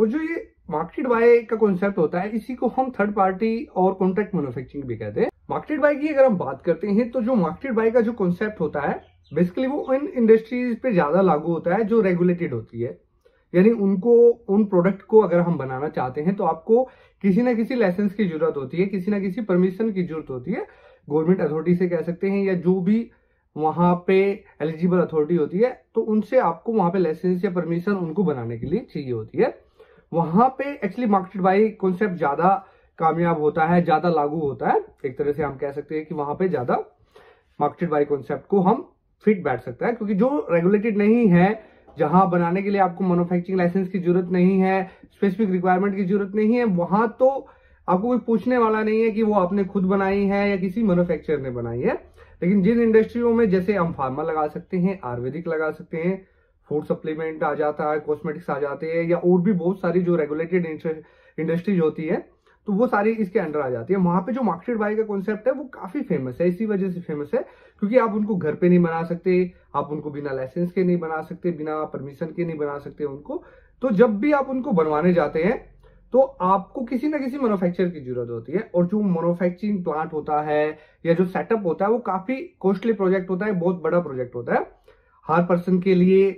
और जो ये मार्केटेड बाय का कॉन्सेप्ट होता है, इसी को हम थर्ड पार्टी और कॉन्ट्रैक्ट मैन्युफैक्चरिंग भी कहते हैं। मार्केटेड बाय की अगर हम बात करते हैं तो जो मार्केटेड बाय का जो कॉन्सेप्ट होता है बेसिकली वो इन इंडस्ट्रीज़ पे ज़्यादा लागू होता है जो रेगुलेटेड होती है। यानी उनको, उन प्रोडक्ट को अगर हम बनाना चाहते हैं तो आपको किसी ना किसी लाइसेंस की ज़रूरत होती है, किसी ना किसी परमिशन की ज़रूरत होती है। गवर्नमेंट अथॉरिटी से कह सकते हैं या जो भी वहाँ पे एलिजिबल अथॉरिटी होती है तो उनसे आपको वहाँ पे लाइसेंस या परमिशन उनको बनाने के लिए चाहिए होती है। वहाँ पे एक्चुअली मार्केटेड बाई कॉन्सेप्ट ज़्यादा कामयाब होता है, ज़्यादा लागू होता है। एक तरह से हम कह सकते हैं कि वहाँ पे ज़्यादा मार्केटेड बाई कॉन्सेप्ट को हम फिट बैठ सकता है, क्योंकि जो रेगुलेटेड नहीं है, जहाँ बनाने के लिए आपको मैन्युफैक्चरिंग लाइसेंस की ज़रूरत नहीं है स्पेसिफिक रिक्वायरमेंट की ज़रूरत नहीं है, वहाँ तो आपको कोई पूछने वाला नहीं है कि वो आपने खुद बनाई है या किसी मैन्युफैक्चरर ने बनाई है। लेकिन जिन इंडस्ट्रियों में जैसे हम फार्मा लगा सकते हैं, आयुर्वेदिक लगा सकते हैं फ़ूड सप्लीमेंट आ जाता है कॉस्मेटिक्स आ जाते हैं, या और भी बहुत सारी जो रेगुलेटेड इंडस्ट्रीज़ होती है तो वो सारी इसके अंडर आ जाती है। वहाँ पे जो मार्केट बाई का कॉन्सेप्ट है, वो काफ़ी फ़ेमस है, इसी वजह से फ़ेमस है, क्योंकि आप उनको घर पे नहीं बना सकते, आप उनको बिना लाइसेंस के नहीं बना सकते, बिना परमिशन के नहीं बना सकते उनको। तो जब भी आप उनको बनवाने जाते हैं तो आपको किसी ना किसी मैन्युफैक्चर की ज़रूरत होती है, और जो मैन्युफैक्चरिंग प्लांट होता है, या जो सेटअप होता है, वो काफ़ी कॉस्टली प्रोजेक्ट होता है, बहुत बड़ा प्रोजेक्ट होता है। हर पर्सन के लिए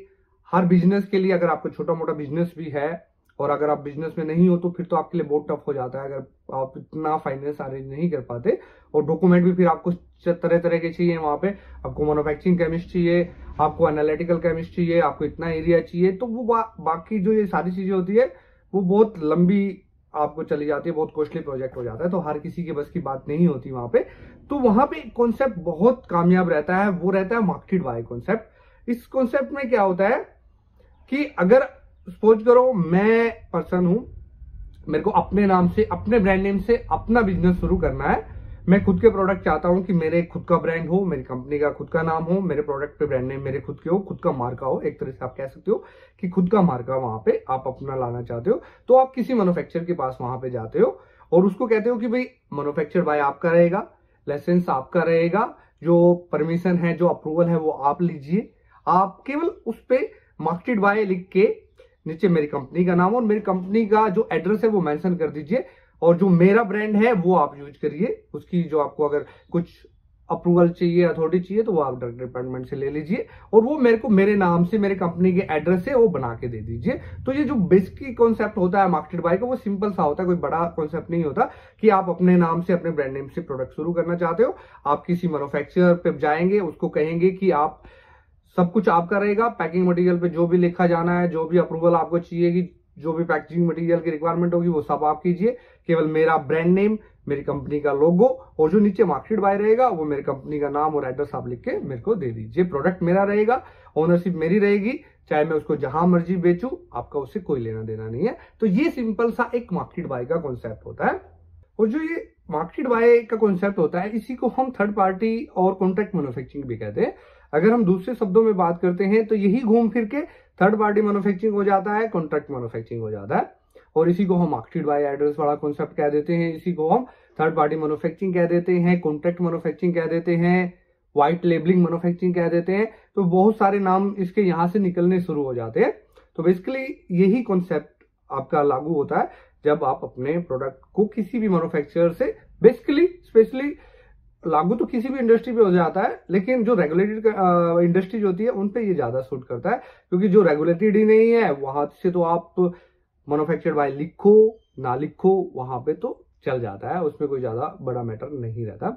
हर बिज़नेस के लिए अगर आपको छोटा मोटा बिज़नेस भी है और अगर आप बिज़नेस में नहीं हो तो फिर तो आपके लिए बहुत टफ हो जाता है। अगर आप इतना फाइनेंस अरेंज नहीं कर पाते और डॉक्यूमेंट भी फिर आपको तरह तरह के चाहिए वहाँ पे। आपको मैन्युफैक्चरिंग केमिस्ट चाहिए आपको एनालिटिकल केमिस्ट चाहिए आपको इतना एरिया चाहिए तो वो बा, बाकी जो ये सारी चीज़ें होती है वो बहुत लंबी आपको चली जाती है बहुत कॉस्टली प्रोजेक्ट हो जाता है तो हर किसी के बस की बात नहीं होती वहाँ पे। तो वहाँ पे कॉन्सेप्ट बहुत कामयाब रहता है वो रहता है मार्केट वाई कॉन्सेप्ट इस कॉन्सेप्ट में क्या होता है कि अगर सपोज़ करो, मैं पर्सन हूँ, मेरे को अपने नाम से, अपने ब्रांड नेम से अपना बिज़नेस शुरू करना है। मैं खुद के प्रोडक्ट चाहता हूँ कि मेरे खुद का ब्रांड हो, मेरी कंपनी का खुद का नाम हो, मेरे प्रोडक्ट पे ब्रांड नेम मेरे खुद के हो, खुद का मार्का हो। एक तरह से आप कह सकते हो कि खुद का मार्का वहाँ पे आप अपना लाना चाहते हो। तो आप किसी मैन्युफैक्चर के पास वहाँ पे जाते हो और उसको कहते हो कि भाई मैन्युफैक्चर बाय आपका रहेगा लाइसेंस आपका रहेगा, जो परमिशन है, जो अप्रूवल है वो आप लीजिए। आप केवल उस पर मार्केटेड बाय लिख के नीचे मेरी कंपनी का नाम और मेरी कंपनी का जो एड्रेस है वो मेंशन कर दीजिए और जो मेरा ब्रांड है वो आप यूज़ करिए। उसकी जो आपको अगर कुछ अप्रूवल चाहिए अथॉरिटी चाहिए तो वो आप ड्रग डिपार्टमेंट से ले लीजिए और वो मेरे को मेरे नाम से, मेरे कंपनी के एड्रेस से वो बना के दे दीजिए। तो ये जो बेसिक कॉन्सेप्ट होता है मार्केट बाय का, वो सिंपल सा होता है, कोई बड़ा कॉन्सेप्ट नहीं होता कि आप अपने नाम से, अपने ब्रांड नेम से प्रोडक्ट शुरू करना चाहते हो। आप किसी मैन्युफैक्चरर पे जाएँगे, उसको कहेंगे कि आप सब कुछ आपका रहेगा पैकिंग मटेरियल पे जो भी लिखा जाना है, जो भी अप्रूवल आपको चाहिए कि जो भी पैकेजिंग मटेरियल की रिक्वायरमेंट होगी, वो सब आप कीजिए। केवल मेरा ब्रांड नेम मेरी कंपनी का लोगो और जो नीचे मार्केट बाय रहेगा, वो मेरी कंपनी का नाम और एड्रेस आप लिख के मेरे को दे दीजिए। प्रोडक्ट मेरा रहेगा ओनरशिप मेरी रहेगी, चाहे मैं उसको जहाँ मर्ज़ी बेचू, आपका उससे कोई लेना देना नहीं है। तो ये सिंपल सा एक मार्केट बाय का कॉन्सेप्ट होता है। और जो ये मार्केट बाय का कॉन्सेप्ट होता है, इसी को हम थर्ड पार्टी और कॉन्ट्रैक्ट मैन्युफैक्चरिंग भी कहते हैं। अगर हम दूसरे शब्दों में बात करते हैं तो यही घूम फिर के थर्ड पार्टी मैन्युफैक्चरिंग हो जाता है कॉन्ट्रैक्ट मैन्युफैक्चरिंग हो जाता है। और इसी को हम मार्केट बाय एड्रेस वाला कॉन्सेप्ट कह देते हैं, इसी को हम थर्ड पार्टी मैन्युफैक्चरिंग कह देते हैं कॉन्ट्रैक्ट मैन्युफैक्चरिंग कह देते हैं व्हाइट लेबलिंग मैन्युफैक्चरिंग कह देते हैं। तो बहुत सारे नाम इसके यहाँ से निकलने शुरू हो जाते हैं। तो बेसिकली यही कॉन्सेप्ट आपका लागू होता है, जब आप अपने प्रोडक्ट को किसी भी मैन्युफैक्चरर से बेसिकली स्पेशली लागू तो किसी भी इंडस्ट्री पे हो जाता है, लेकिन जो रेगुलेटेड इंडस्ट्रीज़ होती है, उन पे ये ज़्यादा सूट करता है, क्योंकि जो रेगुलेटेड ही नहीं है, वहाँ से तो आप मैन्युफैक्चर्ड बाय लिखो, ना लिखो, वहाँ पे तो चल जाता है, उसमें कोई ज़्यादा बड़ा मैटर नहीं रहता।